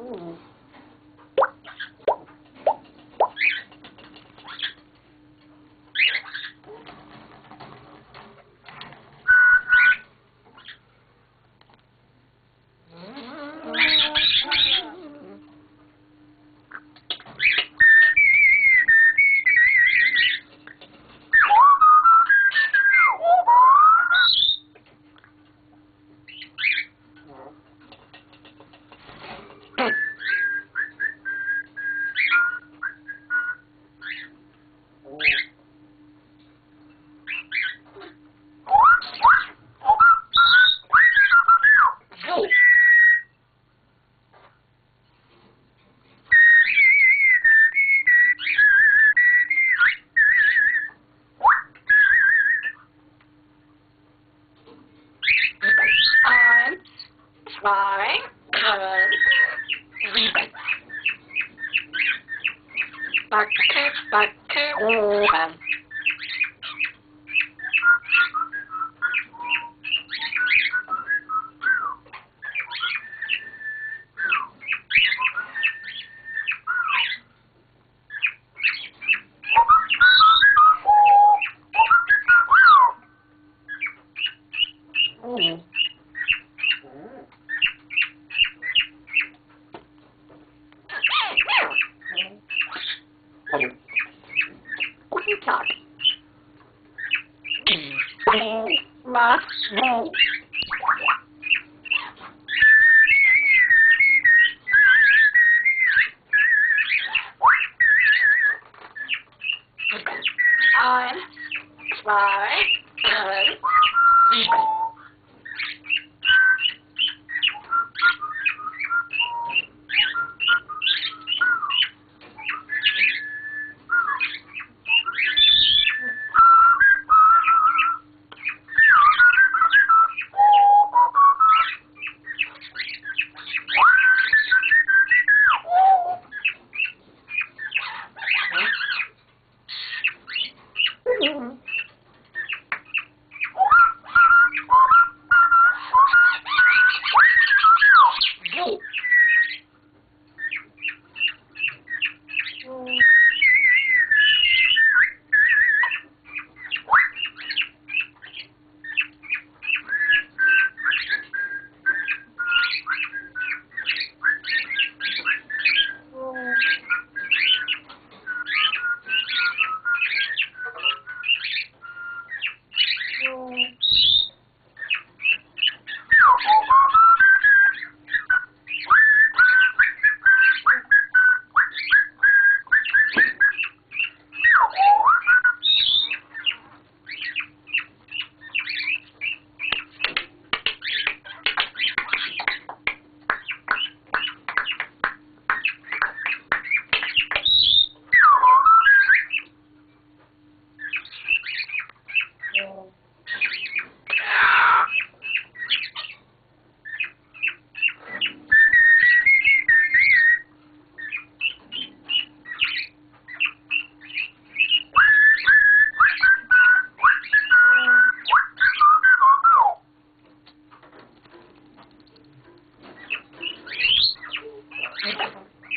Mm-hmm. Zwei, drei, sieben. Backe, backe, oben. Was? Wo?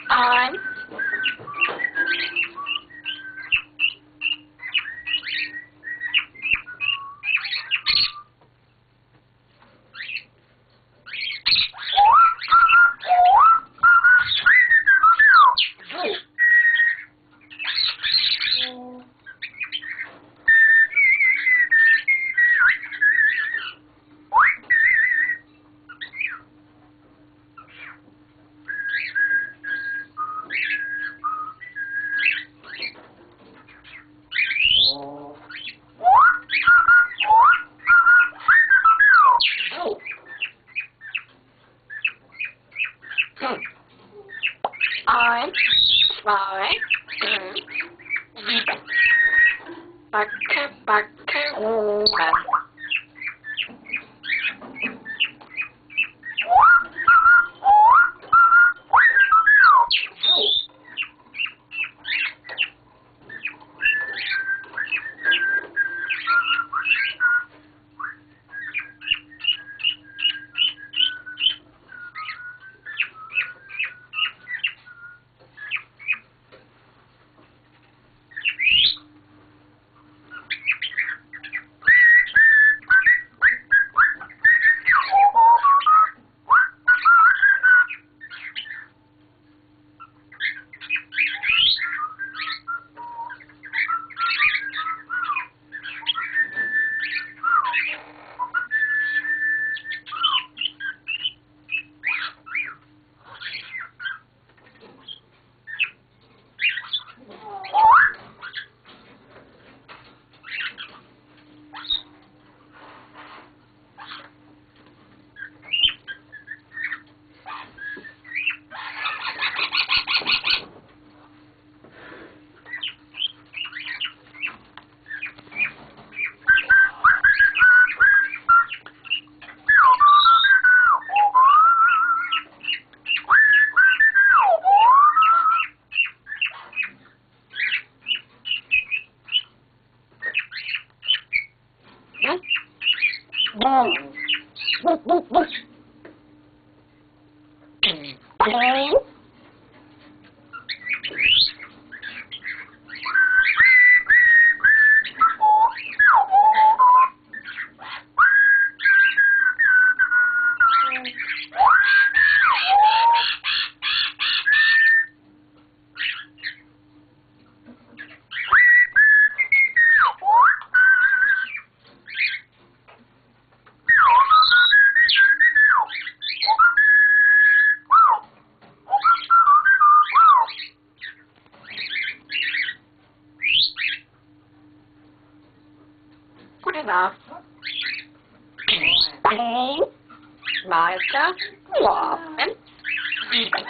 Eins. Eins, zwei, drei, sieben. Backe, backe, Oh, oh, oh, oh. Enough. Weiter. Laufen. Sieben.